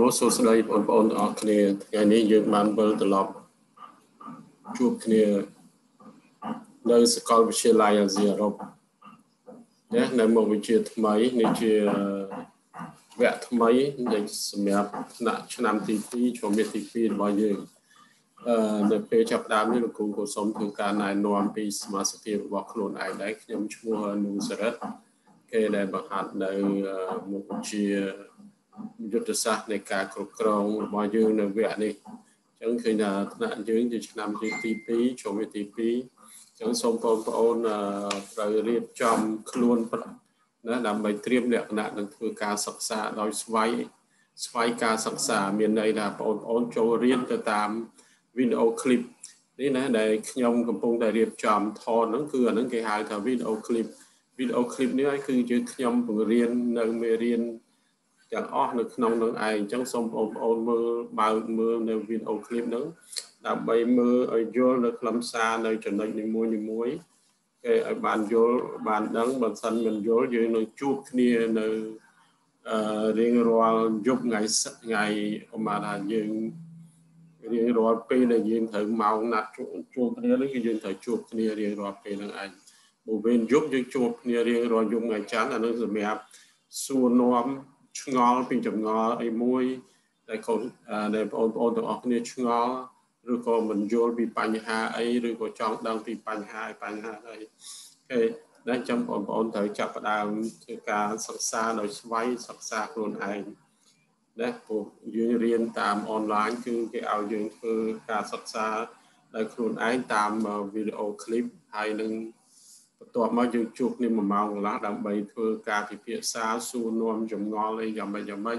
បងសួស្តីបងប្អូនទាំងអស់គ្នាថ្ងៃនេះយើងបានវិលត្រឡប់ជួបគ្នានៅសាកលវិទ្យាល័យអាស៊ីអឺរ៉ុបណានៅមុខវិជ្ជាថ្មីនេះជាវគ្គថ្មីដែលសម្រាប់ថ្នាក់ឆ្នាំទី2ជំនាន់ទី2របស់យើងអឺនៅពេលចាប់ផ្ដើមនេះលោកគ្រូក៏សូមធ្វើការណែនាំពីសមាជិករបស់ខ្លួនឯងដែរខ្ញុំឈ្មោះនូសរិទ្ធគេដែលបង្ហាត់នៅមុខវិជ្ជា យុទ្ធសាស្ត្រនៃការគ្រប់គ្រងរបស់យើងនៅវគ្គនេះអញ្ចឹងឃើញថាថ្នាក់យើងជាឆ្នាំទី2ជំនាន់ទី2អញ្ចឹងសូមបងប្អូនត្រូវរៀបចំខ្លួនណាដើម្បីត្រៀមលក្ខណៈនឹងធ្វើការសិក្សាដោយស្វ័យស្វ័យការសិក្សាមានន័យថាបងប្អូនចូលរៀនទៅតាមវីដេអូឃ្លីបនេះណាដែលខ្ញុំកំពុងតែរៀបចំថតហ្នឹងគឺអាហ្នឹងគេហៅថាវីដេអូឃ្លីបវីដេអូឃ្លីបនេះគឺជាខ្ញុំបង្រៀននៅមេរៀន ទាំងអស់នៅក្នុងនឹងឯងអញ្ចឹងសូមបងប្អូនមើលបើកមើលនៅវីដេអូឃ្លីបហ្នឹងដើម្បីមើលឲ្យយល់នៅខ្លឹមសារនៅចំណុចនីមួយនីមួយគេឲ្យបានយល់បានដឹងបើសិនមិនយល់យើងនឹងជួបគ្នានៅអឺរៀងរាល់យប់ថ្ងៃថ្ងៃប្រហែលថាយើងរៀងរាល់ពេលដែលយើងត្រូវម៉ោងណាត់ជួបគ្នានេះគឺយើងត្រូវជួបគ្នារៀងរាល់ពេលហ្នឹងឯងបើវេនយប់យើងជួបគ្នារៀងរាល់យប់ថ្ងៃច័ន្ទអានឹងសម្រាប់សួរនាំ ឆ្ងល់ពីចម្ងល់អីមួយដែលកូនដែលបងប្អូនទាំងអស់គ្នាឆ្ងល់ឬក៏មិនយល់ពីបញ្ហាអីឬក៏ចង់ដឹងពីបញ្ហាបញ្ហាអីគេដែលចាំបងប្អូនត្រូវចាប់ផ្ដើមធ្វើការសិក្សាដោយស្វ័យសិក្សាខ្លួនឯងណាពួកយើងរៀនតាមអនឡាញគឺគេឲ្យយើងធ្វើការសិក្សាដោយខ្លួនឯងតាមវីដេអូឃ្លីបហើយនឹង បន្ទាប់មកយើងជួបគ្នា1ម៉ោងកន្លះដើម្បីធ្វើការពិភាក្សាសួរនាំចម្ងល់អីយ៉ាងម៉េចយ៉ាងម៉េច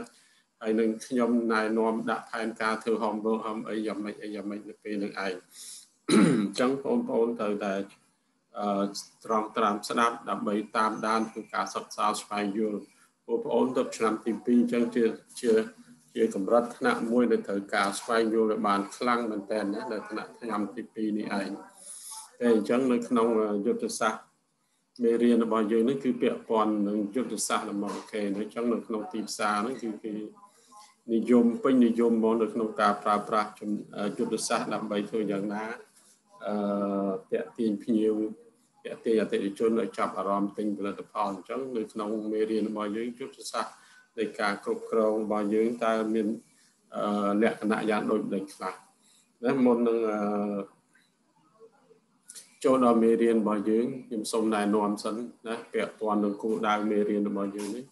ហើយនឹងខ្ញុំណែនាំដាក់ផែនការធ្វើ homework ហំអីយ៉ាងម៉េចអីយ៉ាងម៉េចនៅពេលនឹងឯងអញ្ចឹងបងប្អូនត្រូវតែអឺត្រង់ត្រាំស្ដាប់ដើម្បីតាមដានធ្វើការសិក្សាស្វែងយល់បងប្អូនទៅឆ្នាំទី2អញ្ចឹងជាជាជាកម្រិតថ្នាក់មួយដែលត្រូវការស្វែងយល់ឲ្យបានខ្លាំងមែនតើណានៅថ្នាក់ឆ្នាំទី2នេះឯងតែអញ្ចឹងនៅក្នុងយុទ្ធសាស្ត្រ មេរៀនរបស់យើងនេះគឺពាក់ព័ន្ធនឹងយុទ្ធសាស្ត្ររបស់គេអញ្ចឹងនៅក្នុងទីផ្សារនេះគឺគេនិយមពេញនិយមមកនៅក្នុងការប្រើប្រាស់យុទ្ធសាស្ត្រដើម្បីធ្វើយ៉ាងណាអឺតាក់ទាញភ្ញៀវតាក់ទាញអតិថិជនឲ្យចាប់អារម្មណ៍ទិញផលិតផលអញ្ចឹងនៅក្នុងមេរៀនរបស់យើងយុទ្ធសាស្ត្រនៃការគ្រប់គ្រងរបស់យើងតើមានលក្ខណៈយ៉ាងដូចម្តេចខ្លះណាមុននឹងអឺ ចូលដល់មេរៀនរបស់យើងខ្ញុំសូមណែនាំសិនណាពាក់ព័ន្ធនឹងគោលដៅមេរៀនរបស់យើងនេះ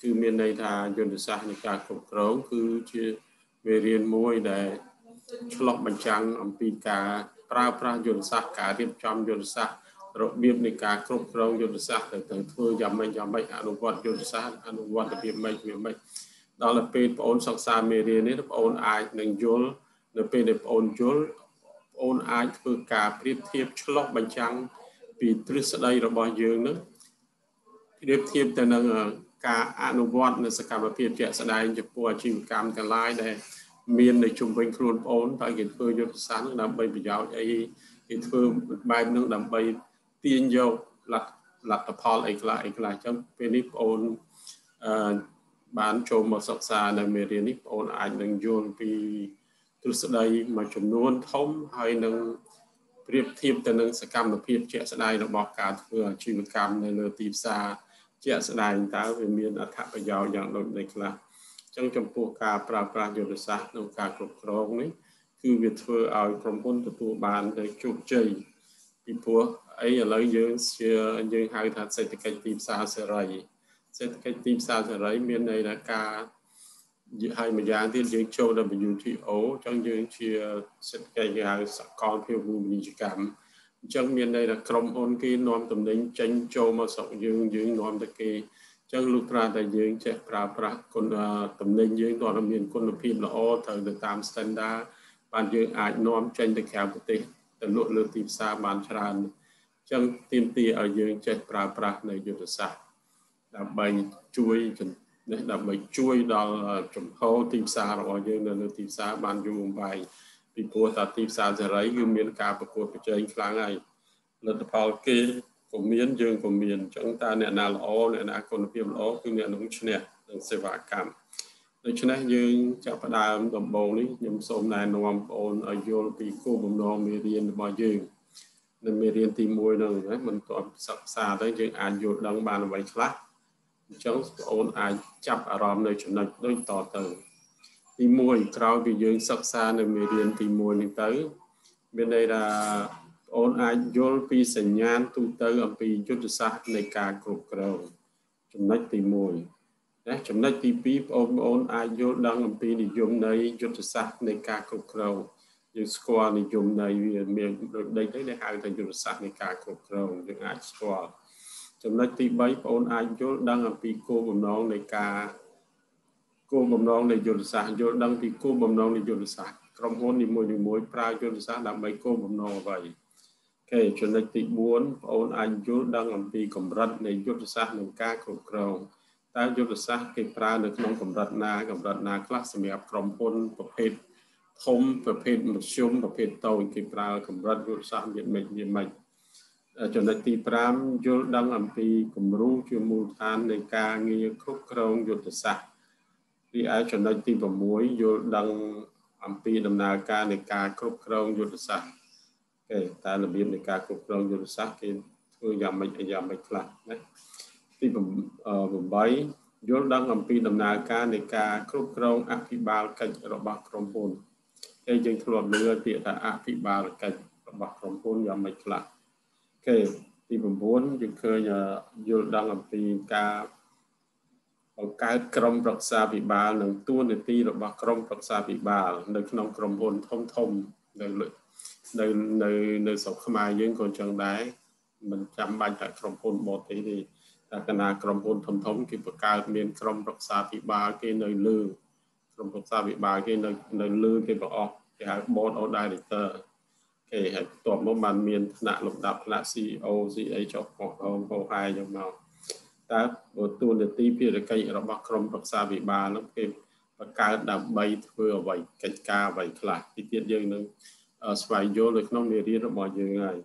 គឺមានន័យថាយន្តសាស្ត្រនៃការគ្រប់គ្រងគឺជាមេរៀនមួយដែលឆ្លុះបញ្ចាំងអំពីការប្រើប្រាស់យន្តសាស្ត្រការរៀបចំយន្តសាស្ត្ររបៀបនៃការគ្រប់គ្រងយន្តសាស្ត្រទៅទៅធ្វើយ៉ាងម៉េចយ៉ាងម៉េចអនុវត្តយន្តសាស្ត្រអនុវត្តរបៀបម៉េចវាម៉េចដល់ពេលបងអូនសិក្សាមេរៀននេះបងអូនអាចនឹងយល់នៅពេលដែលបងអូនយល់ អូនអាចធ្វើការប្រៀបធៀបឆ្លោះបញ្ចាំងពីទ្រឹស្ដីរបស់យើងនឹងប្រៀបធៀបទៅនឹងការអនុវត្តនៅសកម្មភាពជាក់ស្ដែងចំពោះអាជីវកម្មទាំងឡាយដែលមាននៅជុំវិញខ្លួនបងអូនតើគេធ្វើយុទ្ធសាស្ត្រដើម្បីប្រយោជន៍អីគេធ្វើបែបហ្នឹងដើម្បីទាញយកលទ្ធលទ្ធផលអីខ្លះអីខ្លះអញ្ចឹងពេលនេះបងអូនអឺបានចូលមកសិក្សានៅមេរៀននេះបងអូនអាចនឹងយល់ពី ទ្រឹស្ដីមួយចំនួនធំហើយនឹងប្រៀបធៀបទៅនឹងសកម្មភាពជាក់ស្ដែងរបស់ការធ្វើអាជីវកម្មនៅលើទីផ្សារជាក់ស្ដែងតើវាមានអត្ថប្រយោជន៍យ៉ាងដូចម្តេចខ្លះអញ្ចឹងចំពោះការប្រើប្រាស់យុទ្ធសាស្ត្រក្នុងការគ្រប់គ្រងនេះគឺវាធ្វើឲ្យក្រុមហ៊ុនទទួលបានទៅជោគជ័យពីព្រោះអីឥឡូវយើងជាយើងហៅថាសេដ្ឋកិច្ចទីផ្សារសេរីសេដ្ឋកិច្ចទីផ្សារសេរីមានន័យថាការ ហើយម្យ៉ាងទៀតយើងចូលដល់ WTO អញ្ចឹងយើងជាសេដ្ឋកិច្ចគេហៅសកលភាវូបនីយកម្មអញ្ចឹងមានន័យថាក្រុមហ៊ុនគេនាំតំណែងចេញចូលមកស្រុកយើងយើងនាំទៅគេអញ្ចឹងលុះត្រាតែយើងចេះប្រើប្រាស់គុណតំណែងយើងក៏មានគុណភាពល្អត្រូវទៅតាម standard បានយើងអាចនាំចេញទៅក្រៅប្រទេសទៅលក់លើទីផ្សារបានច្រើនអញ្ចឹងទាមទារឲ្យយើងចេះប្រើប្រាស់នៅយុទ្ធសាស្ត្រដើម្បីជួយ នេះដើម្បីជួយដល់ចំហទីផ្សាររបស់យើងនៅលើទីផ្សារបានយូរអង្វែងពីព្រោះតាទីផ្សារសេរីគឺមានការប្រកួតប្រជែងខ្លាំងហើយលទ្ធផលគេក៏មានយើងក៏មានអញ្ចឹងតើអ្នកណាល្អអ្នកណាគុណភាពល្អគឺអ្នកនោះឈ្នះនឹងសេវាកម្មអដូច្នេះយើងចាប់ផ្ដើមដំបូងនេះខ្ញុំសូមណែនាំបងប្អូនឲ្យយល់ពីគោលបំណងមេរៀនរបស់យើងនៅមេរៀនទី1នោះណាមិនទាន់សិក្សាទៅយើងអាចយល់ដឹងបានអ្វីខ្លះ អញ្ចឹងបងប្អូនអាចចាប់អារម្មណ៍នៅចំណុចដូចតទៅទី1ក្រោយពីយើងសិក្សានៅមេរៀនទី1នេះទៅមានន័យថាបងអូនអាចយល់ពីសញ្ញាណទូទៅអំពីយុទ្ធសាស្ត្រនៃការគ្រប់គ្រងចំណុចទី1ណាចំណុចទី2បងប្អូនអាចយល់ដឹងអំពីនិយមនៃយុទ្ធសាស្ត្រនៃការគ្រប់គ្រងយើងស្គាល់និយមនៃវាមានដូចដេកទៅដែលហៅថាយុទ្ធសាស្ត្រនៃការគ្រប់គ្រងយើងអាចស្គាល់ ចំណុចទី3បងប្អូនអាចយល់ដឹងអំពីគោលបំណងនៃការគោលបំណងនៃយុទ្ធសាស្ត្រយល់ដឹងពីគោលបំណងនៃយុទ្ធសាស្ត្រក្រុមហ៊ុននីមួយៗប្រើយុទ្ធសាស្ត្រដើម្បីគោលបំណងអ្វីអូខេចំណុចទី4បងប្អូនអាចយល់ដឹងអំពីកម្រិតនៃយុទ្ធសាស្ត្រនិងការគ្រប់គ្រងតើយុទ្ធសាស្ត្រគេប្រើនៅក្នុងកម្រិតណាកម្រិតណាខ្លះសម្រាប់ក្រុមហ៊ុនប្រភេទធំប្រភេទមធ្យមប្រភេទតូចគេប្រើកម្រិតយុទ្ធសាស្ត្រមានមិនមានមិន ចំណុចទី5យល់ដឹងអំពីគំរូជាមូលដ្ឋាននៃការងារគ្រប់គ្រងយុទ្ធសាស្ត្ររីឯចំណុចទី6យល់ដឹងអំពីដំណើរការនៃការគ្រប់គ្រងយុទ្ធសាស្ត្រគេតើរបៀបនៃការគ្រប់គ្រងយុទ្ធសាស្ត្រគេធ្វើយ៉ាងម៉េចយ៉ាងម៉េចខ្លះណាទី8យល់ដឹងអំពីដំណើរការនៃការគ្រប់គ្រងអភិបាលកិច្ចរបស់ក្រុមហ៊ុនគេយើងធ្លាប់លើពាក្យថាអភិបាលកិច្ចរបស់ក្រុមហ៊ុនយ៉ាងម៉េចខ្លះ គេទី9យើងឃើញយល់ដឹងអំពីការបង្កើតក្រុមប្រឹក្សាពិបាលនិងទួនាទីរបស់ក្រុមប្រឹក្សាពិបាលនៅក្នុងក្រុមហ៊ុនធំធំនៅនៅនៅនៅស្រុកខ្មែរយើងក៏ចឹងដែរមិនចាំបាច់តែក្រុមហ៊ុនបរទេសទេតែកណាក្រុមហ៊ុនធំធំគេបង្កើតមានក្រុមប្រឹក្សាពិបាលគេនៅលើក្រុមប្រឹក្សាពិបាលគេនៅនៅលើគេប្រអស់គេហៅ board of director គេហើយបន្ទាប់មកបានមានថ្នាក់លំដាប់ថ្នាក់ CEO CA ចុះផងផងហើយយកមកតើបើតួនាទីភារកិច្ចរបស់ក្រុមប្រឹក្សាវិបាលនោះគេបង្កើតដើម្បីធ្វើអ្វីកិច្ចការអ្វីខ្លះទីទៀតយើងនឹងស្វែងយល់នៅក្នុងមេរៀនរបស់យើងហើយ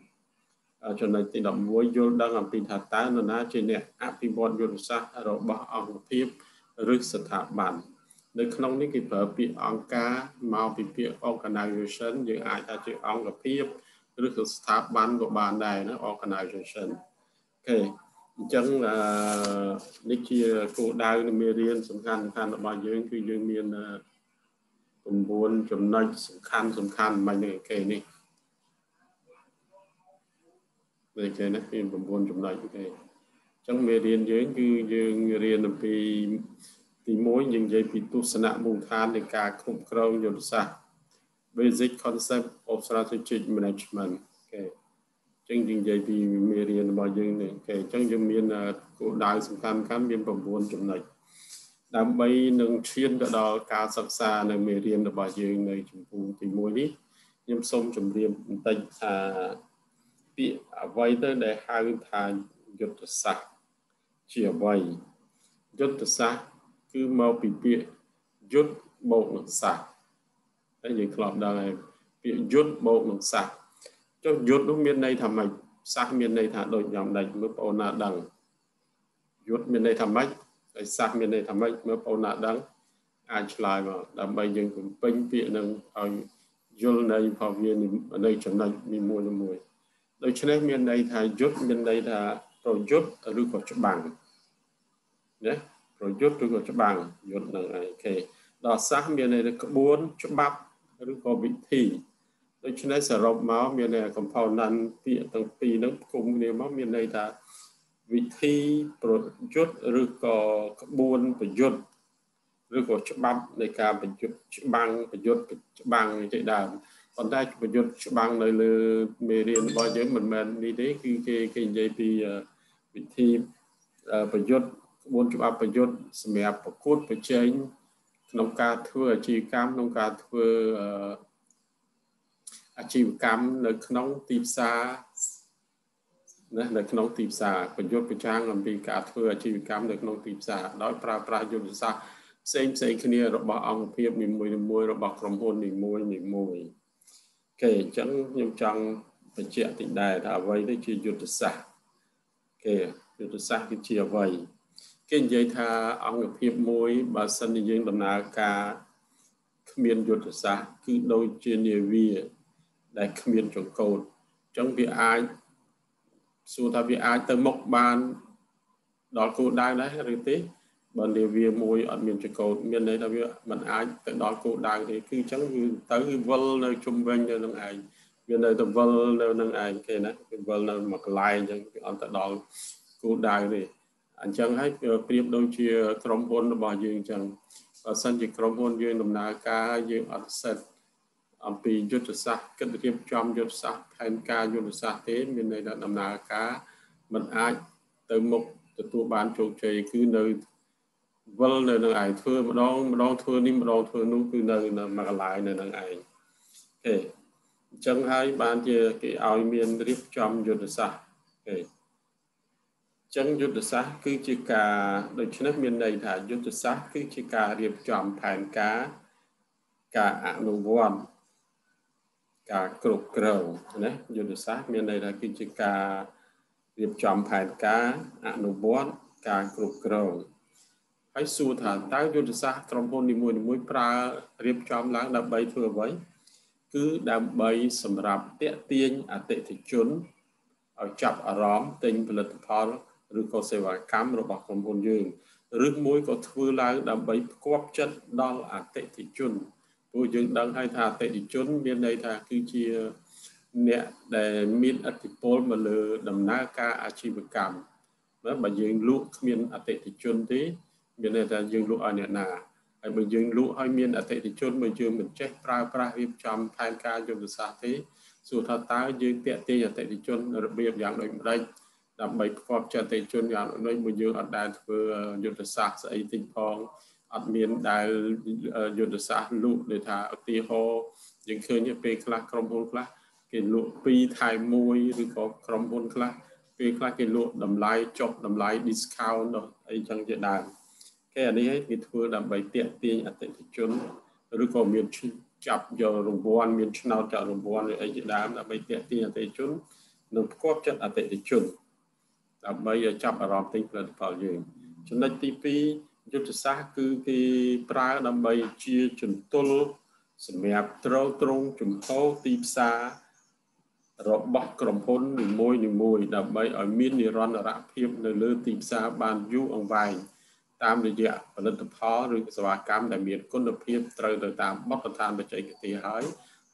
ចំណុចទី11យល់ដឹងអំពីថាតើនរណាជាអ្នកអភិវឌ្ឍយុទ្ធសាស្ត្ររបស់អង្គភាពឬស្ថាប័ន នៅក្នុងនេះគេប្រើពាក្យអង្គការមកពីពាក្យ organization យើងអាចថាជាអង្គភាពឬក៏ស្ថាប័នក៏បានដែរណា organization អូខេអញ្ចឹងអឺនេះជាគោលដៅនៃមេរៀនសំខាន់សំខាន់របស់យើងគឺយើងមាន9ចំណុចសំខាន់សំខាន់មិនហ្នឹងគេនេះនេះគេណាមាន9ចំណុចគេអញ្ចឹងមេរៀនយើងគឺយើងរៀនអំពី ទី1យើងនិយាយពីទស្សនៈមូលដ្ឋាននៃការគ្រប់គ្រងយុទ្ធសាស្ត្រ basic concept of strategic management គេចឹងយើងនិយាយពីមេរៀនរបស់យើងនេះគេអញ្ចឹងយើងមានគោលដៅសំខាន់សំខាន់មាន9ចំណុចដើម្បីនឹងឈានទៅដល់ការសិក្សានៅមេរៀនរបស់យើងនៅជំពូកទី1នេះខ្ញុំសូមជម្រាបបន្តិចថាពាក្យអ្វីទៅដែលហៅថាយុទ្ធសាស្ត្រជាអ្វីយុទ្ធសាស្ត្រ គឺមកពីពាក្យយុទ្ធបូកនឹងសាស្ត្រហើយយើងធ្លាប់ដឹងហើយពាក្យយុទ្ធបូកនឹងសាស្ត្រចុះយុទ្ធនោះមានន័យថាម៉េចសាស្ត្រមានន័យថាដូចយ៉ាងម៉េចមើលបងអូនណាដឹងយុទ្ធមានន័យថាម៉េចហើយសាស្ត្រមានន័យថាម៉េចមើលបងអូនណាដឹងអាចឆ្លើយមកដើម្បីយើងបំពេញពាក្យនឹងឲ្យយល់ន័យផងវានៅចំណុចនីមួយមួយដូច្នេះមានន័យថាយុទ្ធមានន័យថាប្រយុទ្ធឬក៏ច្បាំងណា ប្រយុទ្ធឬក៏ច្បាំងយុទ្ធនឹងឯងគេដល់សាសមានន័យថាក្បួនច្បាប់ឬក៏វិធីដូច្នេះសរុបមកមានន័យ component ពាក្យទាំងពីរហ្នឹងគុំគ្នាមកមានន័យថាវិធីប្រយុទ្ធឬក៏ក្បួនប្រយុទ្ធឬក៏ច្បាប់នៃការប្រយុទ្ធច្បាំងប្រយុទ្ធច្បាំងជាដើមប៉ុន្តែប្រយុទ្ធច្បាំងនៅលើមេរៀនរបស់យើងមិនមែននេះទេគឺគេគេនិយាយពីវិធីប្រយុទ្ធ ក្បួនច្បាប់ប្រយុទ្ធសម្រាប់ប្រកួតប្រជែងក្នុងការធ្វើអាជីវកម្មក្នុងការធ្វើអាជីវកម្មនៅក្នុងទីផ្សារណានៅក្នុងទីផ្សារប្រយុទ្ធប្រឆាំងអំពីការធ្វើអាជីវកម្មនៅក្នុងទីផ្សារដោយប្រើប្រាស់យុទ្ធសាស្ត្រផ្សេងផ្សេងគ្នារបស់អង្គភាពនីមួយៗរបស់ក្រុមហ៊ុននីមួយនីមួយគេអញ្ចឹងខ្ញុំចង់បញ្ជាក់តិចដែរថាអ្វីទៅជាយុទ្ធសាស្ត្រគេយុទ្ធសាស្ត្រគឺជាអ្វី គេនិយាយថាអង្គភាពមួយបើសិនជាយើងដំណើរការគ្មានយុទ្ធសាស្ត្រគឺដូចជានាវាដែលគ្មានចង្កូតអញ្ចឹងវាអាចសួរថាវាអាចទៅមុខបានដល់គោលដៅដែរឬទេបើនាវាមួយអត់មានចង្កូតមានន័យថាវាមិនអាចទៅដល់គោលដៅទេគឺអញ្ចឹងវាទៅវិលនៅជុំវិញនៅនឹងឯងវានៅទៅវិលនៅនឹងឯងគេណាវាវិលនៅមួយកន្លែងអញ្ចឹងវាអត់ទៅដល់គោលដៅទេ អញ្ចឹងហើយប្រៀបដូចជាក្រុមហ៊ុនរបស់យើងអញ្ចឹងបើសិនជាក្រុមហ៊ុនយើងដំណើរការយើងអត់សិតអំពីយុទ្ធសាស្ត្រគិតរៀបចំយុទ្ធសាស្ត្រផែនការយុទ្ធសាស្ត្រទេមានន័យថាដំណើរការมันអាចទៅមុខទទួលបានជោគជ័យគឺនៅវិលនៅនឹងឯងធ្វើម្ដងម្ដងធ្វើនេះម្ដងធ្វើនោះគឺនៅនៅមួយកន្លែងនៅនឹងឯងអូខេអញ្ចឹងហើយបានជាគេឲ្យមានរៀបចំយុទ្ធសាស្ត្រអូខេ ចឹងយុទ្ធសាស្ត្រគឺជាការដូច្នេះមានន័យថាយុទ្ធសាស្ត្រគឺជាការរៀបចំផែនការការអនុវត្តការគ្រប់គ្រងណាយុទ្ធសាស្ត្រមានន័យថាគឺជាការរៀបចំផែនការអនុវត្តការគ្រប់គ្រងហើយសួរថាតើយុទ្ធសាស្ត្រក្រុមហ៊ុននីមួយៗប្រើរៀបចំឡើងដើម្បីធ្វើអ្វីគឺដើម្បីសម្រាប់តាក់ទាញអតិថិជនឲ្យចាប់អារម្មណ៍ទិញផលិតផល ឬក៏សេវាកម្មរបស់ក្រុមហ៊ុនយើងឬមួយក៏ធ្វើឡើងដើម្បីផ្គប់ចិត្តដល់អតិថិជនព្រោះយើងដឹងហើយថាអតិថិជនមានន័យថាគឺជាអ្នកដែលមានអធិពលមកលើដំណើរការអាជីវកម្មបើយើងលក់គ្មានអតិថិជនទេមានន័យថាយើងលក់ឲ្យអ្នកណាហើយបើយើងលក់ឲ្យមានអតិថិជនបើយើងមិនចេះប្រើប្រាស់រៀបចំផែនការយុទ្ធសាស្ត្រទេសួរថាតើយើងតាក់ទាញអតិថិជនរបៀបយ៉ាងដូចម្ដេច ដើម្បីផ្គប់ចិត្តទេជនយ៉ាងដូចមួយយើងអត់ដែលធ្វើយុទ្ធសាស្ត្រស្អីតិចផងអត់មានដែលយុទ្ធសាស្ត្រលក់ដូចថាឧទាហរណ៍យើងឃើញពេលខ្លះក្រុមហ៊ុនខ្លះគេលក់2ថែម1ឬក៏ក្រុមហ៊ុនខ្លះពេលខ្លះគេលក់តម្លៃចុះតម្លៃ discount អីចឹងជាដើមគេអានេះគេធ្វើដើម្បីទាក់ទាញអតិថិជនឬក៏មានចាប់យករង្វាន់មានឆ្នោតចាក់រង្វាន់ឬអីជាដើមដើម្បីទាក់ទាញអតិថិជននិងផ្គប់ចិត្តអតិថិជន ដើម្បីចាប់អារម្មណ៍ទិញផលិតផលយើងចំណុចទី2យុទ្ធសាស្ត្រគឺគេប្រើដើម្បីជាចន្ទុលសម្រាប់ត្រោត្រង់ជំហរទីផ្សាររបស់ក្រុមហ៊ុននីមួយនីមួយដើម្បីឲ្យមាននិរន្តរភាពនៅលើទីផ្សារបានយូរអង្វែងតាមរយៈផលិតផលឬសេវាកម្មដែលមានគុណភាពត្រូវទៅតាមបទដ្ឋានបច្ចេកទេសហើយ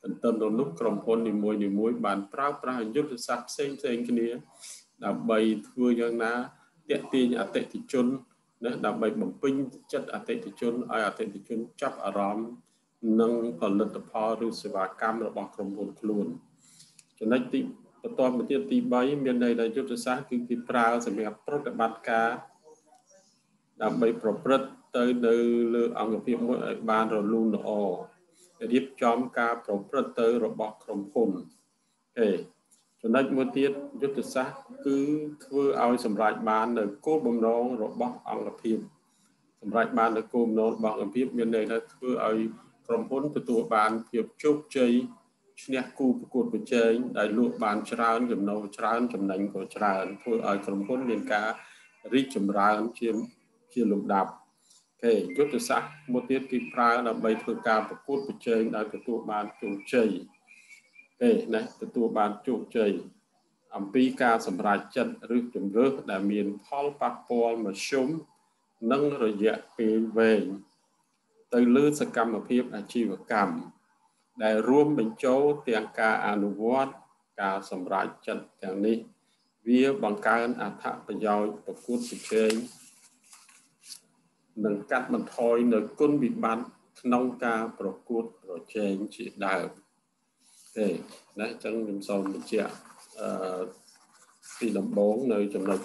ទន្ទឹមនឹងនោះក្រុមហ៊ុននីមួយនីមួយបានប្រើប្រាស់យុទ្ធសាស្ត្រផ្សេងផ្សេងគ្នា ដើម្បីធ្វើយ៉ាងណាតាក់ទាញអតិថិជនណាដើម្បីបំពេញចិត្តអតិថិជនឲ្យអតិថិជនចាប់អារម្មណ៍នឹងផលិតផលឬសេវាកម្មរបស់ក្រុមហ៊ុនខ្លួនចំណុចទីបន្តមកទៀតទី3មានន័យថាយុទ្ធសាស្ត្រគឺគេប្រើសម្រាប់ប្រតិបត្តិការដើម្បីប្រព្រឹត្តទៅនៅលើអង្គភាពមួយឲ្យបានរលូនល្អរៀបចំការប្រព្រឹត្តទៅរបស់ក្រុមហ៊ុនអេ ចំណុចមួយទៀតយុទ្ធសាស្ត្រគឺធ្វើឲ្យសម្រេចបាននៅគោលបំណងរបស់អង្គភាពសម្រេចបាននៅគោលបំណងរបស់អង្គភាពមានន័យថាធ្វើឲ្យក្រុមហ៊ុនទទួលបានភាពជោគជ័យឈ្នះគូប្រកួតប្រជែងដែលលក់បានច្រើនចំណូលច្រើនចំណេញក៏ច្រើនធ្វើឲ្យក្រុមហ៊ុនមានការរីកចម្រើនជាជាលំដាប់គេយុទ្ធសាស្ត្រមួយទៀតគេប្រើដើម្បីធ្វើការប្រកួតប្រជែងដោយទទួលបានជោគជ័យ ទេណាទទួលបានជោគជ័យអំពីការសម្រេចចិត្តឬជំរឿសដែលមានផលប៉ះពាល់មធ្យមនិងរយៈពេលវែងទៅលើសកម្មភាពអាជីវកម្មដែលរួមបញ្ចូលទាំងការអនុវត្តការសម្រេចចិត្តទាំងនេះ វាបង្កើនអត្ថប្រយោជន៍ប្រកួតប្រជែងនិងកាត់បន្ថយនៅគុណវិបត្តិក្នុងការប្រកួតប្រជែងជាដើម ទេណាអញ្ចឹងខ្ញុំសូមបញ្ជាក់អឺពីដំបូងនៅចំណុច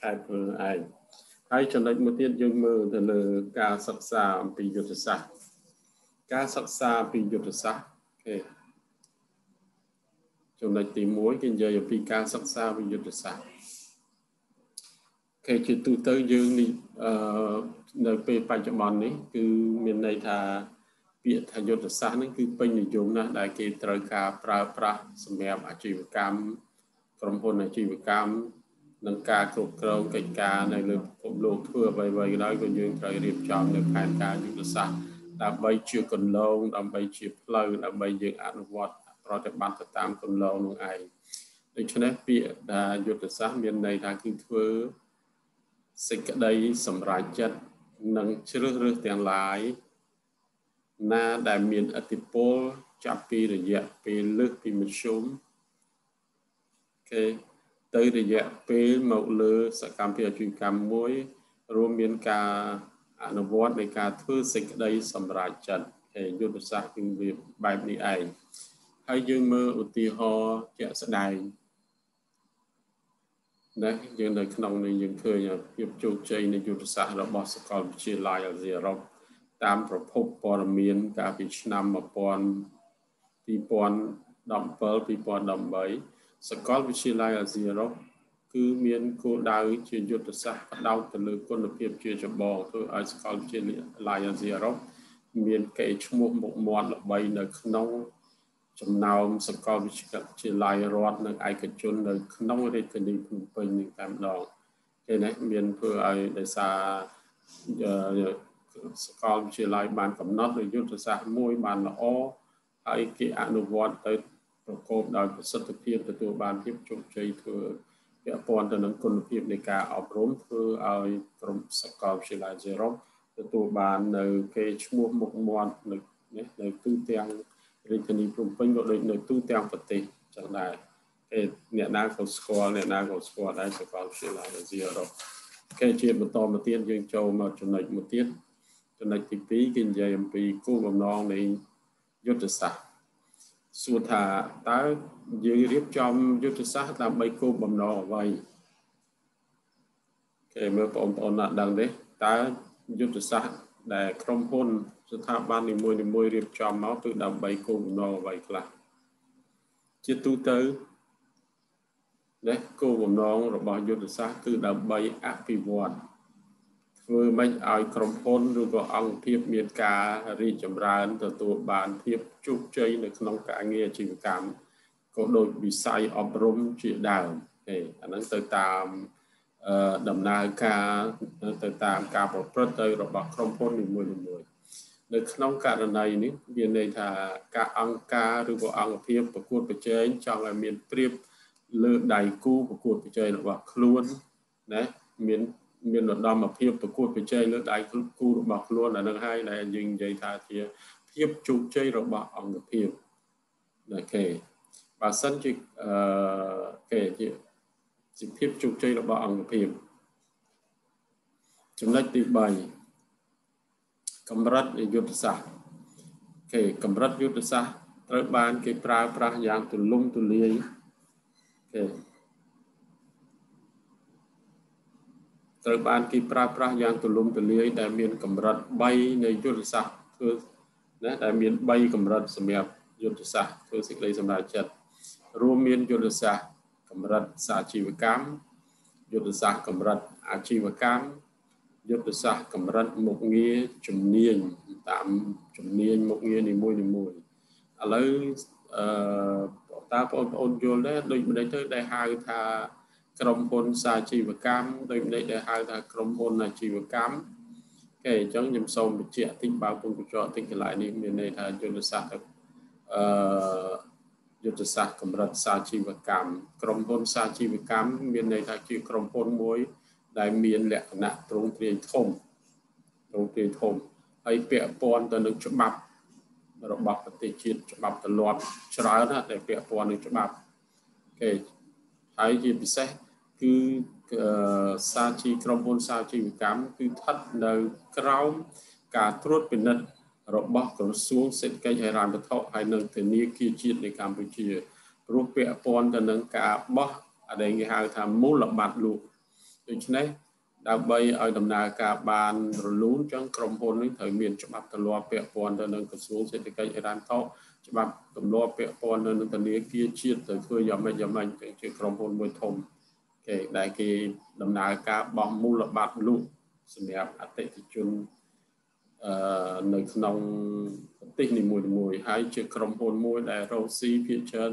ខែព្រឹងឯងហើយចំណុចមួយទៀតយើងមើលទៅលើការសិក្សាអំពីយុទ្ធសាស្ត្រការសិក្សាពីយុទ្ធសាស្ត្រគេចំណុចទី1គេនិយាយអំពីការសិក្សាពីយុទ្ធសាស្ត្រគេជាទូទៅយើងនេះអឺនៅពេលបច្ចុប្បន្ននេះគឺមានន័យថា ពាក្យថាយុទ្ធសាស្ត្រហ្នឹងគឺពេញនិយមណាស់ដែលគេត្រូវការប្រើប្រាស់សម្រាប់អាជីវកម្មក្រុមហ៊ុនអាជីវកម្មនឹងការគ្រប់គ្រងកិច្ចការនៅលើពិភពលោកធ្វើអ្វីៗក៏ដោយក៏យើងត្រូវរៀបចំនៅផែនការយុទ្ធសាស្ត្រដើម្បីជាគន្លងដើម្បីជាផ្លូវដើម្បីយើងអនុវត្តប្រតិបត្តិទៅតាមគន្លងនោះឯងដូច្នេះពាក្យថាយុទ្ធសាស្ត្រមានន័យថាគឺធ្វើសេចក្តីសម្រេចចិត្តនិងជ្រើសរើសទាំងឡាយ ណាដែលមានអតិពលចាប់ពីរយៈពេលលើសពីមធ្យមគេទៅរយៈពេលមកលើ សកម្មភាពអាជីវកម្មមួយ រួមមានការអនុវត្តនៃការធ្វើសេចក្តីសម្រេចចិត្តគេយុទ្ធសាស្ត្រគឺវាបែបនេះឯងហើយយើងមើលឧទាហរណ៍ជាក់ស្ដែងណាយើងនៅក្នុងនេះយើងឃើញភាពជោគជ័យនៃយុទ្ធសាស្ត្ររបស់សាកលវិទ្យាល័យអាស៊ីអឺរ៉ុប តាមប្រភពព័ត៌មានកាលពីឆ្នាំ2017 2018សាកលវិទ្យាល័យអាស៊ីអឺរ៉ុបគឺមានគោលដៅជាយុទ្ធសាស្ត្រផ្ដោតទៅលើគុណភាពជាចម្បងធ្វើឲ្យសាកលវិទ្យាល័យអាស៊ីអឺរ៉ុបមានកេរ្តិ៍ឈ្មោះមុខមាត់ល្បីនៅក្នុងចំណោមសាកលវិទ្យាល័យរដ្ឋនិងឯកជននៅក្នុងរាជធានីភ្នំពេញនេះតែម្ដងគេនេះមានធ្វើឲ្យដោយសារ សាកលវិទ្យាល័យបានកំណត់នូវយុទ្ធសាស្ត្រមួយបានល្អហើយគេអនុវត្តទៅប្រកបដោយប្រសិទ្ធភាពទទួលបានភាពជោគជ័យធ្វើពាក់ព័ន្ធទៅនឹងគុណភាពនៃការអប់រំធ្វើឲ្យក្រុមសាកលវិទ្យាល័យសេរ៉ុបទទួលបាននៅគេឈ្មោះមុខមាត់នៅនៅទូទាំងរាជធានីភ្នំពេញក៏ដូចនៅទូទាំងប្រទេសចឹងដែរគេអ្នកណាក៏ស្គាល់អ្នកណាក៏ស្គាល់ដែរសាកលវិទ្យាល័យអាស៊ីអឺរ៉ុបគេជាបន្តមកទៀតយើងចូលមកចំណុចមួយទៀត ចំណុចទី2គេនិយាយអំពីគោលបំណងនៃយុទ្ធសាស្ត្រសួរថាតើយើងរៀបចំយុទ្ធសាស្ត្រដើម្បីគោលបំណងអ្វីគេមើលបងប្អូនណាស់ដឹងទេតើយុទ្ធសាស្ត្រដែលក្រុមហ៊ុនស្ថាប័ននីមួយៗរៀបចំមកគឺដើម្បីគោលបំណងអ្វីខ្លះជាទូទៅនេះគោលបំណងរបស់យុទ្ធសាស្ត្រគឺដើម្បីអភិវឌ្ឍ ធ្វើម៉េចឲ្យក្រុមហ៊ុនឬក៏អង្គភាពមានការរីកចម្រើនទទួលបានភាពជោគជ័យនៅក្នុងការងារអាជីវកម្មក៏ដូចវិស័យអប់រំជាដើមទេអាហ្នឹងទៅតាមដំណើរការទៅតាមការប្រព្រឹត្តទៅរបស់ក្រុមហ៊ុននីមួយៗនៅក្នុងករណីនេះមានន័យថាការអង្គការឬក៏អង្គភាពប្រកួតប្រជែងចង់ឲ្យមានព្រៀបលើដៃគូប្រកួតប្រជែងរបស់ខ្លួនណាមាន មានឧត្តមភាពប្រកួតប្រជែងលើដៃគូរបស់ខ្លួនអានឹងហើយដែលយើងនិយាយថាជាភាពជោគជ័យរបស់អង្គភាពណាគេបើសិនជាអឺគេជាជាភាពជោគជ័យរបស់អង្គភាពចំណុចទី3កម្រិតយុទ្ធសាស្ត្រគេកម្រិតយុទ្ធសាស្ត្រត្រូវបានគេប្រើប្រាស់យ៉ាងទូលំទូលាយគេ ត្រូវបានគេប្រើប្រាស់យ៉ាងទូលំទូលាយដែលមានកម្រិត3នៃយុទ្ធសាស្ត្រធ្វើណាដែលមាន3កម្រិតសម្រាប់យុទ្ធសាស្ត្រធ្វើសេចក្តីសម្រេចចិត្តរួមមានយុទ្ធសាស្ត្រកម្រិតសាជីវកម្មយុទ្ធសាស្ត្រកម្រិតអាជីវកម្មយុទ្ធសាស្ត្រកម្រិតមុខងារជំនាញតាមជំនាញមុខងារនីមួយនីមួយឥឡូវអឺតើបងប្អូនយល់ដែរដូចម្ដេចទៅដែលហៅថា ក្រុមហ៊ុនសាជីវកម្មដូចម្ដេចដែលហៅថាក្រុមហ៊ុនអាជីវកម្មគេអញ្ចឹងខ្ញុំសូមបញ្ជាក់តិចបើពុំបញ្ជាក់តិចកន្លែងនេះមានន័យថាយុទ្ធសាស្ត្រអឺយុទ្ធសាស្ត្រកម្រិតសាជីវកម្មក្រុមហ៊ុនសាជីវកម្មមានន័យថាជាក្រុមហ៊ុនមួយ ដែលមានលក្ខណៈទ្រង់ទ្រាយធំទ្រង់ទ្រាយធំហើយពាក់ព័ន្ធទៅនឹងច្បាប់របស់ប្រទេសជាតិច្បាប់ទម្លាប់ច្រើនណាស់ដែលពាក់ព័ន្ធនឹងច្បាប់គេ ហើយជាពិសេសគឺសាជីក្រុមហ៊ុនសាជីវកម្មគឺស្ថិតនៅក្រោមការត្រួតពិនិត្យរបស់ក្រសួងសេដ្ឋកិច្ចហិរញ្ញវត្ថុហើយនិងធនាគារជាតិនៃកម្ពុជាព្រោះពាក់ព័ន្ធទៅនឹងការបោះអីគេហៅថាមូលបត្រលក់ដូច្នេះដើម្បីឲ្យដំណើរការបានរលូនចឹងក្រុមហ៊ុននេះត្រូវមានច្បាប់ទម្លាប់ពាក់ព័ន្ធទៅនឹងក្រសួងសេដ្ឋកិច្ចអេរ៉ានថោ ច្បាប់ទម្លាប់ពាក់ព័ន្ធទៅនឹងធនាគារជាតិទៅធ្វើយ៉ាងម៉េចយ៉ាងម៉េចជាក្រុមហ៊ុនមួយធំគេដែលគេដំណើរការបោះមូលបត្រលក់សម្រាប់អតិថិជនអឺនៅក្នុងប្រទេសនីមួយៗហើយជាក្រុមហ៊ុនមួយដែលរកស៊ីភាគច្រើន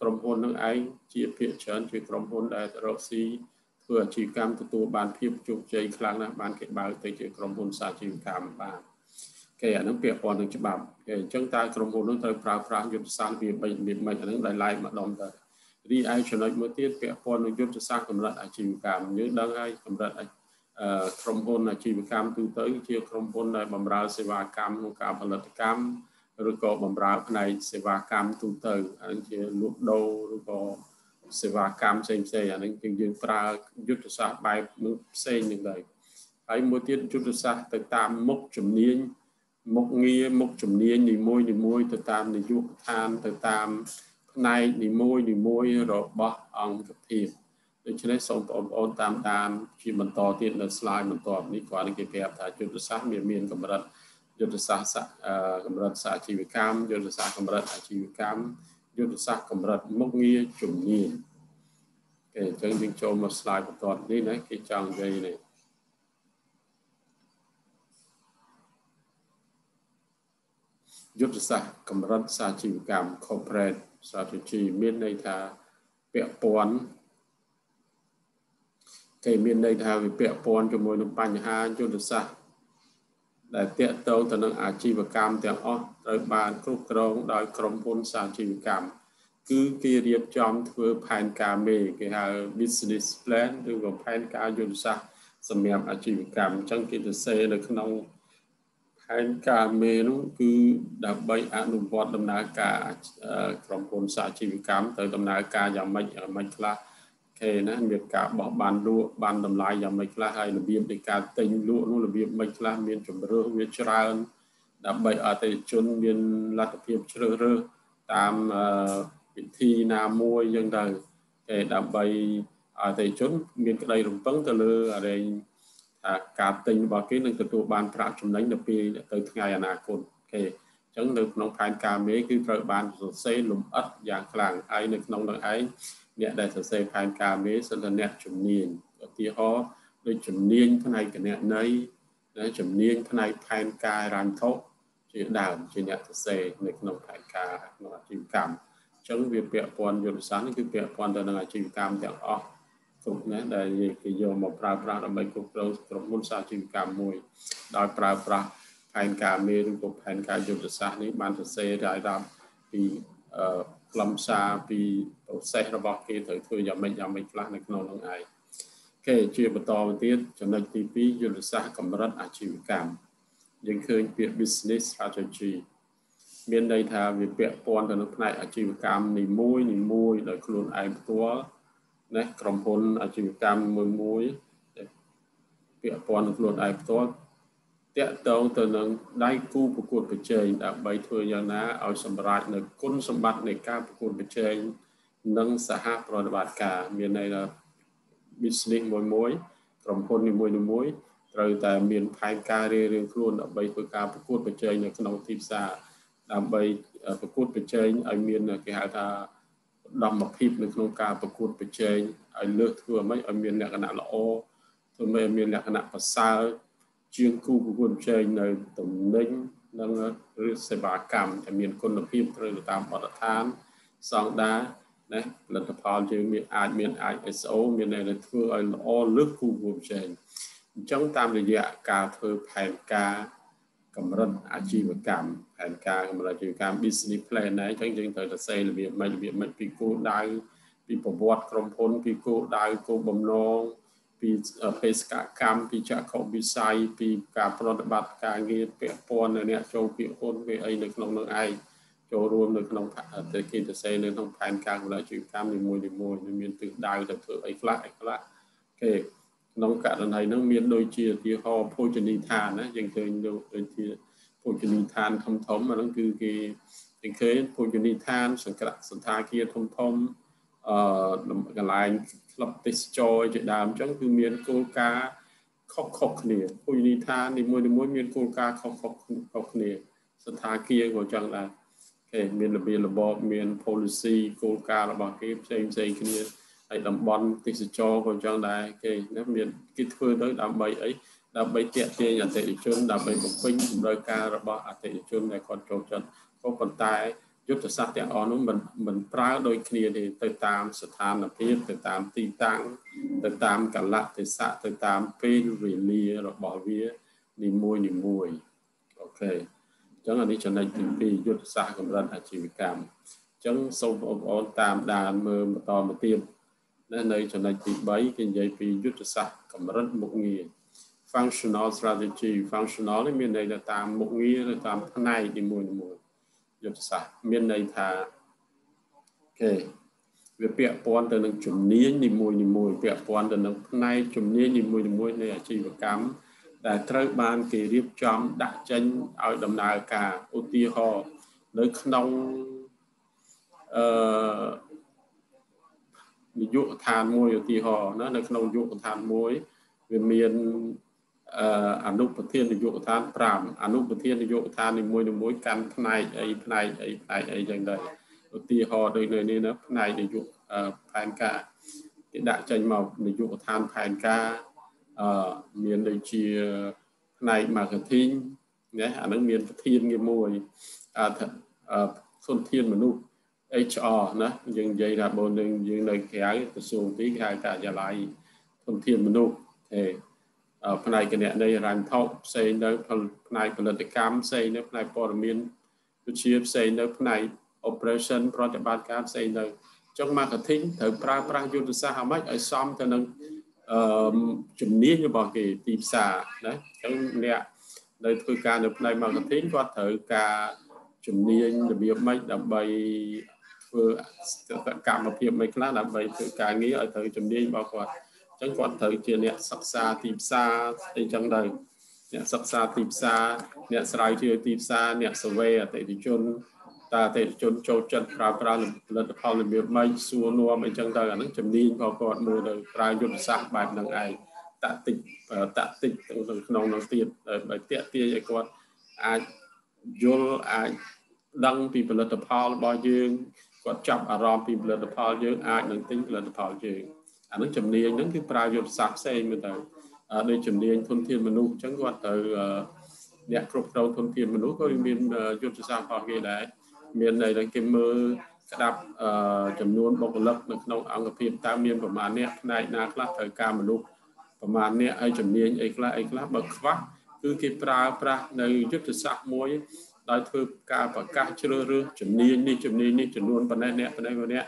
ក្រុមហ៊ុននឹងឯងជាភាគច្រើនជាក្រុមហ៊ុនដែលរកស៊ីធ្វើធ្វើអាជីវកម្មទទួលបានភាពជោគជ័យខ្លាំងណាស់បានគេបើកទៅជាក្រុមហ៊ុនសាជីវកម្មបាន គេអានឹងពាក់ព័ន្ធនឹងច្បាប់គេអញ្ចឹងតើក្រុមហ៊ុននោះត្រូវប្រើប្រាស់យុទ្ធសាស្ត្រវាបីវាមិនអានឹងដោយឡែកម្ដុំទៅរីឯចំណុចមួយទៀតពាក់ព័ន្ធនឹងយុទ្ធសាស្ត្រកម្រិតអាជីវកម្មយើងដឹងហើយកម្រិតក្រុមហ៊ុនអាជីវកម្មទូទៅជាក្រុមហ៊ុនដែលបម្រើសេវាកម្មក្នុងការផលិតកម្មឬក៏បម្រើផ្នែកសេវាកម្មទូទៅអាជាលក់ដូរឬក៏សេវាកម្មផ្សេងផ្សេងអានឹងគឺយើងប្រើយុទ្ធសាស្ត្របែបនោះផ្សេងនឹងដែរហើយមួយទៀតយុទ្ធសាស្ត្រទៅតាមមុខជំនាញ មុខងារមុខជំនាញនីមួយនីមួយទៅតាមនយោបាយឋានទៅតាមផ្នែកនីមួយនីមួយរបស់អង្គភាពដូច្នេះសូមបងប្អូនតាមដានជាបន្តទៀតនៅ slide បន្ទាប់នេះគាត់នឹងគេប្រាប់ថាយុទ្ធសាស្ត្រមានមានកម្រិតយុទ្ធសាស្ត្រកម្រិតសាជីវកម្មយុទ្ធសាស្ត្រកម្រិតអាជីវកម្មយុទ្ធសាស្ត្រកម្រិតមុខងារជំនាញគេអញ្ចឹងយើងចូលមក slide បន្ទាប់នេះណាគេចង់និយាយនេះ យុទ្ធសាស្ត្រកម្រិតសាជីវកម្ម corporate strategy មានន័យថាពាក់ព័ន្ធគេមានន័យថាវាពាក់ព័ន្ធជាមួយនឹងបញ្ហាយុទ្ធសាស្ត្រដែលតាក់ទងទៅនឹងអាជីវកម្មទាំងអស់ត្រូវបានគ្រប់គ្រងដោយក្រុមហ៊ុនសាជីវកម្មគឺគេរៀបចំធ្វើផែនការមេគេហៅ business plan ឬក៏ផែនការយុទ្ធសាស្ត្រសម្រាប់អាជីវកម្មអញ្ចឹងគេទៅសេនៅក្នុង ផែនការមេនោះគឺដើម្បីអនុវត្តដំណើរការក្រុមហ៊ុនសាជីវកម្មទៅដំណើរការយ៉ាងម៉េចយ៉ាងម៉េចខ្លះគេណាមានការបោះបានលក់បានតម្លៃយ៉ាងម៉េចខ្លះហើយរបៀបនៃការទិញលក់នោះរបៀបម៉េចខ្លះមានជំរឿសវាច្រើនដើម្បីអតិថិជនមានលទ្ធភាពជ្រើសរើសតាមវិធីណាមួយយ៉ាងទៅគេដើម្បីអតិថិជនមានក្តីរំពឹងទៅលើអរិញថា ការទិញរបស់គេនឹងទទួលបានប្រាក់ចំណេញនៅពេលទៅថ្ងៃអនាគតគេអញ្ចឹងនៅក្នុងផែនការមេគឺត្រូវបានសរសេរលំអិតយ៉ាងខ្លាំងហើយនៅក្នុងនោះឯងអ្នកដែលសរសេរផែនការមេសិនអ្នកជំនាញឧទាហរណ៍ដូចជំនាញផ្នែកគណនេយ្យណាជំនាញផ្នែកផែនការរ៉ាំថុជាដើមជាអ្នកសរសេរនៅក្នុងផែនការក្នុងអាជីវកម្មអញ្ចឹងវាពាក់ព័ន្ធយុទ្ធសាស្ត្រនេះគឺពាក់ព័ន្ធទៅនឹងអាជីវកម្មទាំងអស់ គ្រប់ណាដែលគេយកមកប្រើប្រាស់ដើម្បីគ្រប់គ្រងក្រុមហ៊ុនសាជីវកម្មមួយដោយប្រើប្រាស់ផែនការមេឬក៏ផែនការយុទ្ធសាស្ត្រនេះបានសរសេររយរាប់ពីអឺខ្លឹមសារពី process របស់គេត្រូវធ្វើយ៉ាងម៉េចយ៉ាងម៉េចខ្លះនៅក្នុងនោះឯងគេជាបន្តទៅទៀតចំណុចទី2យុទ្ធសាស្ត្រកម្រិតអាជីវកម្មយើងឃើញពាក្យ business strategy មានន័យថាវាពាក់ព័ន្ធទៅនឹងផ្នែកអាជីវកម្មនីមួយនីមួយដោយខ្លួនឯងផ្ទាល់ ណាក្រុមហ៊ុនអាជីវកម្មមួយមួយពាក់ព័ន្ធនឹងខ្លួនឯងផ្ទាល់តាក់ទងទៅនឹងដៃគូប្រកួតប្រជែងដើម្បីធ្វើយ៉ាងណាឲ្យសម្រេចនៅគុណសម្បត្តិនៃការប្រកួតប្រជែងនិងសហប្រតិបត្តិការមានន័យថា business មួយមួយក្រុមហ៊ុននីមួយមួយត្រូវតែមានផែនការរៀងៗខ្លួនដើម្បីធ្វើការប្រកួតប្រជែងនៅក្នុងទីផ្សារដើម្បីប្រកួតប្រជែងឲ្យមានគេហៅថា ដំភាពនៅក្នុងការប្រកួតប្រជែងឲ្យលើកធ្វើឲ្យឲ្យមានលក្ខណៈល្អធ្វើឲ្យមានលក្ខណៈប្រសើរជាងគូប្រកួតប្រជែងនៅតំណែងនិងឬសេវាកម្មដែលមានគុណភាពត្រូវតាមបទដ្ឋានសង្ដាណាផលិតផលយើងមានអាចមាន ISO មានន័យថាធ្វើឲ្យល្អលើសគូប្រកួតប្រជែងអញ្ចឹងតាមរយៈការធ្វើផែនការកម្រិតអាជីវកម្ម ផែនការកម្រិតអាជីវកម្ម business plan ហ្នឹងអញ្ចឹងយើងត្រូវតែសេរបៀបមិនរបៀបមិនពីគោលដៅពីប្រវត្តិក្រុមហ៊ុនពីគោលដៅគោលបំណងពីបេសកកម្មពីចក្ខុវិស័យពីការប្រតិបត្តិការងារពាក់ព័ន្ធនៅអ្នកចូលពាក្យហ៊ុនវាអីនៅក្នុងនឹងឯងចូលរួមនៅក្នុងតែគេទៅសេនៅក្នុងផែនការកម្លាំងជីវកម្មនីមួយនីមួយមានទិសដៅទៅធ្វើអីខ្លះអីខ្លះគេក្នុងករណីហ្នឹងមានដូចជាឧទាហរណ៍ភោជនីយដ្ឋានណាយើងឃើញដូចជា ភោជនីយដ្ឋានធំធំអាហ្នឹងគឺគេគេឃើញភោជនីយដ្ឋានសង្ក្រាក់សន្តាគារធំធំអឺកន្លែងក្លឹបទេសចរជាដើមអញ្ចឹងគឺមានគោលការណ៍ខុសខុសគ្នាភោជនីយដ្ឋាននីមួយៗមានគោលការណ៍ខុសខុសខុសគ្នាសន្តាគារក៏អញ្ចឹងដែរគេមានរបៀបរបបមាន policy គោលការណ៍របស់គេផ្សេងផ្សេងគ្នាហើយតំបន់ទេសចរក៏អញ្ចឹងដែរគេណាមានគេធ្វើទៅដើម្បីអី ដើម្បីទាក់ទាញអតិថិជនដើម្បីបំពេញតម្រូវការរបស់អតិថិជនដែលគាត់ចូលចិត្តក៏ប៉ុន្តែយយុទ្ធសាស្ត្រទាំងអស់នោះមិនមិនប្រើដូចគ្នាទេទៅតាមស្ថានភាពទៅតាមទីតាំងទៅតាមកលៈទេសៈទៅតាមពេលវេលារបស់វានីមួយនីមួយអូខេអញ្ចឹងអានេះចំណុចទី2យុទ្ធសាស្ត្រកម្រិតអាជីវកម្មអញ្ចឹងសូមបងប្អូនតាមដានមើលបន្តមកទៀតនៅចំណុចទី3គេនិយាយពីយុទ្ធសាស្ត្រកម្រិតមុខងារ functional strategy functional នេះមានន័យថាតាមមុខងារឬតាមផ្នែកនីមួយៗយុទ្ធសាស្ត្រមានន័យថាគេវាពាក់ព័ន្ធទៅនឹងជំនាញនីមួយនីមួយពាក់ព័ន្ធទៅនឹងផ្នែកជំនាញនីមួយនីមួយនៃអាជីវកម្មដែលត្រូវបានគេរៀបចំដាក់ចេញឲ្យដំណើរការឧទាហរណ៍នៅក្នុងអឺនាយកដ្ឋានមួយឧទាហរណ៍ណានៅក្នុងនាយកដ្ឋានមួយវាមាន អនុប្រធាននាយកដ្ឋាន5អនុប្រធាននាយកដ្ឋាននីមួយៗកាន់ផ្នែកអីផ្នែកអីផ្នែកអីចឹងដែរឧទាហរណ៍ដូចនៅនេះណាផ្នែកនាយកផែនការគេដាក់ចេញមកនាយកដ្ឋានផែនការអឺមានដូចជាផ្នែក marketing ណាអានឹងមានប្រធានគេមួយអឺធនធានមនុស្ស HR ណាយើងនិយាយថាបើនឹងយើងនៅក្រៅក្រសួងទីគេហៅការិយាល័យធនធានមនុស្សទេ ផ្នែកគណនេយ្យរញ្ញថោផ្សេងនៅផ្នែកផលិតកម្មផ្សេងនៅផ្នែកព័ត៌មានវិទ្យាផ្សេងនៅផ្នែក operation ប្រតិបត្តិការផ្សេងនៅចុង marketing ត្រូវប្រើប្រាស់យុទ្ធសាស្ត្រអ្វីឲ្យសមទៅនឹងអឺជំនាញរបស់គេទីផ្សារណាអញ្ចឹងអ្នកនៅធ្វើការនៅផ្នែក marketing គាត់ត្រូវការជំនាញរបៀបម៉េចដើម្បីធ្វើកម្មភាពមិនខ្លះដើម្បីធ្វើការងារឲ្យត្រូវជំនាញរបស់គាត់ ចឹងគាត់ត្រូវជាអ្នកសិក្សាទីផ្សារអីចឹងទៅអ្នកសិក្សាទីផ្សារអ្នកស្រាវជ្រាវទីផ្សារអ្នក survey អតិថិជនតើអតិថិជនចូលចិត្តប្រើប្រាស់ផលិតផលរបៀបម៉េចសួរនាំអីចឹងទៅអាហ្នឹងជំនាញរបស់គាត់មួយទៅប្រើយុទ្ធសាស្ត្របែបហ្នឹងឯងតាក់តិចតាក់តិចនៅក្នុងនោះទៀតបើតាក់ទាញឲ្យគាត់អាចយល់អាចដឹងពីផលិតផលរបស់យើងគាត់ចាប់អារម្មណ៍ពីផលិតផលយើងអាចនឹងទិញផលិតផលយើង អានឹងជំនាញហ្នឹងគឺប្រើយុទ្ធសាស្ត្រផ្សេងមើលទៅដូចជំនាញធនធានមនុស្សអញ្ចឹងគាត់ទៅអ្នកគ្រប់គ្រងធនធានមនុស្សក៏មានយុទ្ធសាស្ត្ររបស់គេដែរមានន័យថាគេមើលស្ដាប់ចំនួនបុគ្គលិកនៅក្នុងអង្គភាពតើមានប្រមាណអ្នកផ្នែកណាខ្លះត្រូវការមនុស្សប្រមាណអ្នកហើយជំនាញអីខ្លះអីខ្លះបើខ្វះគឺគេប្រើប្រាស់នៅយុទ្ធសាស្ត្រមួយដោយធ្វើការប្រកាសជ្រើសរើសជំនាញនេះជំនាញនេះចំនួនប៉ុណ្ណេះអ្នកប៉ុណ្ណេះអ្នក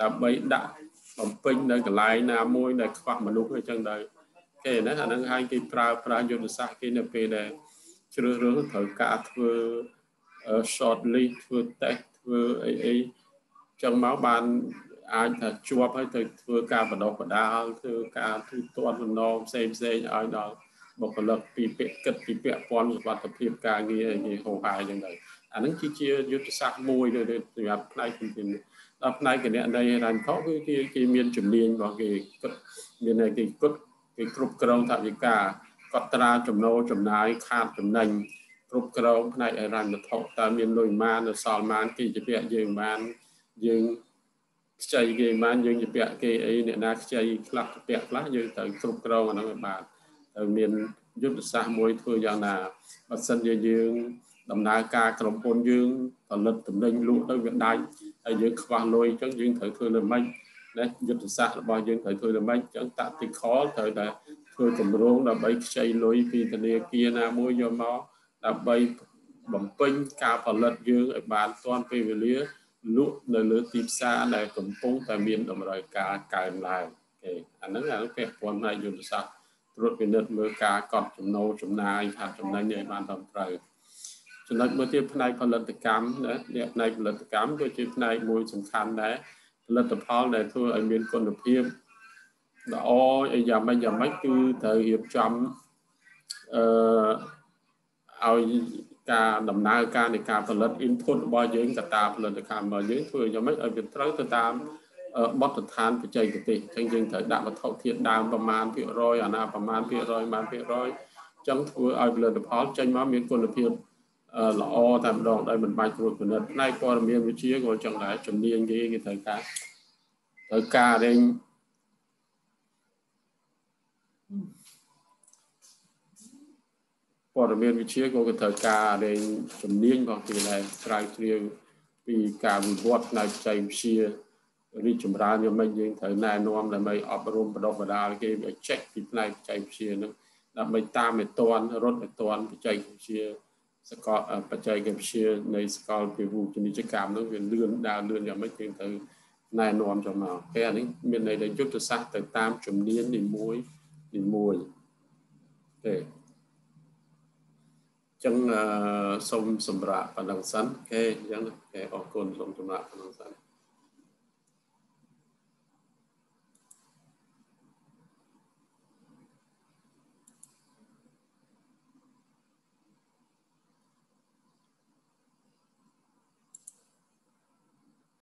ដើម្បីដាក់ បំពេញនៅកន្លែងណាមួយដែលខ្វះមនុស្សអញ្ចឹងដែរគេណាអានឹងហើយគេប្រើប្រាស់យុទ្ធសាស្ត្រគេនៅពេលដែលជ្រើសរើសត្រូវការធ្វើ short list ធ្វើ test ធ្វើអីអីចឹងមកបានអាចថាជាប់ហើយទៅធ្វើការបដោះបដាលធ្វើការទូទាត់ដំណងផ្សេងផ្សេងឲ្យដល់បុគ្គលិកពីពាក្យគិតពីពាក់ព័ន្ធសុខភាពការងារអីហោហាយចឹងដែរអានឹងគឺជាយុទ្ធសាស្ត្រមួយទៅសម្រាប់ផ្នែកជំនាញ ដល់ផ្នែកគណនេយ្យហិរញ្ញវត្ថុគឺគេគេមានជំនាញរបស់គេគិតមានគេគិតគេគ្រប់គ្រងថវិកាកត់ត្រាចំណូលចំណាយខាតចំណេញគ្រប់គ្រងផ្នែកហិរញ្ញវត្ថុតើមានលុយប៉ុន្មាននៅសល់ប៉ុន្មានគេជាពាក់យើងប៉ុន្មានយើងខ្ចីគេប៉ុន្មានយើងជាពាក់គេអីអ្នកណាខ្ចីខ្លះពាក់ខ្លះយើងត្រូវគ្រប់គ្រងអានោះឲ្យបានត្រូវមានយុទ្ធសាស្ត្រមួយធ្វើយ៉ាងណាបើសិនជាយើង ដំណើរការក្រុមហ៊ុនយើងផលិតទំនិញលក់ទៅវាដាច់ហើយយើងខ្វះលុយអញ្ចឹងយើងត្រូវធ្វើលើម៉េចណាយុទ្ធសាស្ត្ររបស់យើងត្រូវធ្វើលើម៉េចអញ្ចឹង tactical ត្រូវតែធ្វើគម្រោងដើម្បីខ្ចីលុយពីធនាគារណាមួយយកមកដើម្បីបំពេញការផលិតយើងឲ្យបានទាន់ពេលវេលាលក់នៅលើទីផ្សារដែលកំពុងតែមានតម្រូវការកើនឡើងគេអាហ្នឹងអានោះពាក់ព័ន្ធនឹងយុទ្ធសាស្ត្រត្រួតពិនិត្យមើលការកត់ចំណូលចំណាយខាត់ចំណេញឲ្យបានត្រឹមត្រូវ ចំណុចមួយទៀតផ្នែកផលិតកម្មណាអ្នកផ្នែកផលិតកម្មក៏ជាផ្នែកមួយសំខាន់ដែរផលិតផលដែលធ្វើឲ្យមានគុណភាពល្អអីយ៉ាងម៉េចយ៉ាងម៉េចគឺត្រូវរៀបចំអឺឲ្យការដំណើរការនៃការផលិត input របស់យើងកត្តាផលិតកម្មរបស់យើងធ្វើយ៉ាងម៉េចឲ្យវាត្រូវទៅតាមបទដ្ឋានបច្ចេកទេសអញ្ចឹងយើងត្រូវដាក់វត្ថុធាតុដើមប្រមាណភាគរយអាណាប្រមាណភាគរយប្រមាណភាគរយអញ្ចឹងធ្វើឲ្យផលិតផលចេញមកមានគុណភាព ល្អតែម្ដងដោយមិនបាច់ត្រួតពិនិត្យផ្នែកព័ត៌មានវិទ្យាក៏ចឹងដែរជំនាញគេគេត្រូវការត្រូវការរែងព័ត៌មានវិទ្យាក៏ត្រូវការរែងជំនាញរបស់គេដែរស្រាវជ្រាវពីការវិវត្តផ្នែកបច្ចេកវិទ្យារីកចម្រើនយ៉ាងម៉េចយើងត្រូវណែនាំដើម្បីអប់រំបណ្ដុះបណ្ដាលគេឲ្យចេះពីផ្នែកបច្ចេកវិទ្យាហ្នឹងដើម្បីតាមឲ្យតាន់រត់ឲ្យតាន់បច្ចេកវិទ្យា សកលបច្ចេកវិទ្យានៃសកលពិភពពាណិជ្ជកម្មហ្នឹងវាលឿនដើរលឿនយ៉ាងម៉េចយើងត្រូវណែនាំចូលមកគេអានេះមានន័យថាយុទ្ធសាស្ត្រទៅតាមជំនាញនីមួយនីមួយទេចឹងសូមសម្រាប់ប៉ុណ្ណឹងសិនគេអញ្ចឹងគេអរគុណសូមសម្រាប់ប៉ុណ្ណឹងសិន